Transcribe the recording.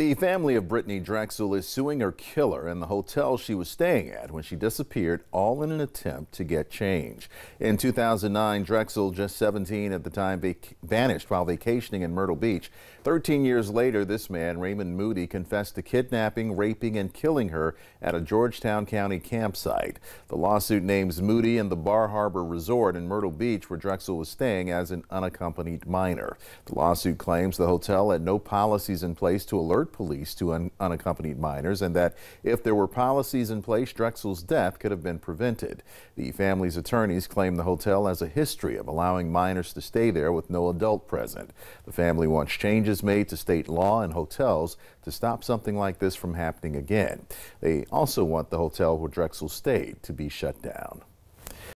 The family of Brittanee Drexel is suing her killer and the hotel she was staying at when she disappeared, all in an attempt to get change. In 2009, Drexel, just 17 at the time, vanished while vacationing in Myrtle Beach. 13 years later, this man, Raymond Moody, confessed to kidnapping, raping, and killing her at a Georgetown County campsite. The lawsuit names Moody and the Bar Harbor Resort in Myrtle Beach, where Drexel was staying as an unaccompanied minor. The lawsuit claims the hotel had no policies in place to police to un unaccompanied minors and that if there were policies in place, Drexel's death could have been prevented. The family's attorneys claim the hotel has a history of allowing minors to stay there with no adult present. The family wants changes made to state law and hotels to stop something like this from happening again. They also want the hotel where Drexel stayed to be shut down.